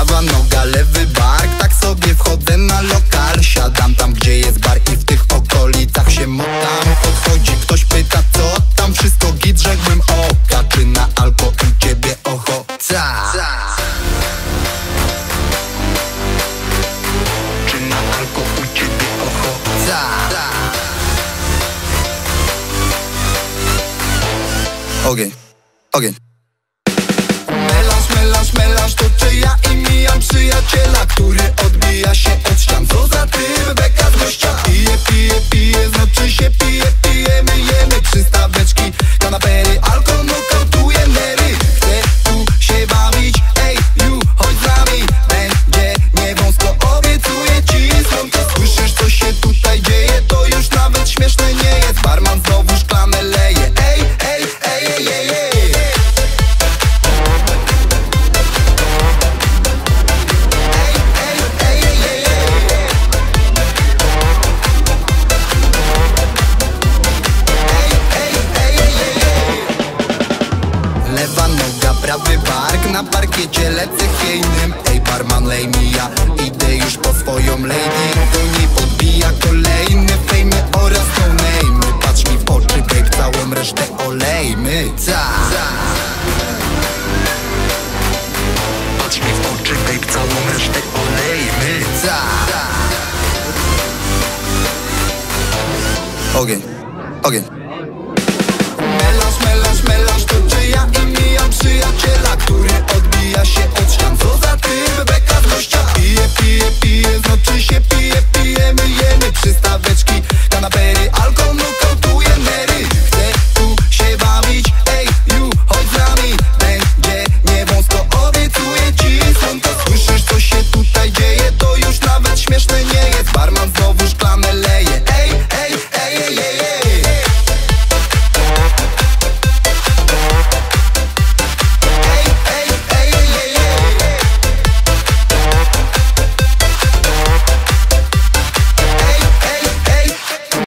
prawa noga, lewy bark Tak sobie wchodzę na lokal Siadam tam, gdzie jest bar i w tych okolicach się motam Podchodzi ktoś, pyta co tam Wszystko git, rzekłbym oka Czy na alko u ciebie ochota? Czy na alko u ciebie ochota? Ogień, ogień prawy bark Na parkiecie lecę hejnym Ej barman lej mi ja Idę już po swoją lady. Do podbija kolejne fejmy oraz no name. Patrz mi w oczy babe całą resztę olejmy. Ta. Patrz mi w oczy babe całą resztę olejmy. Ta. Ogień, ogień.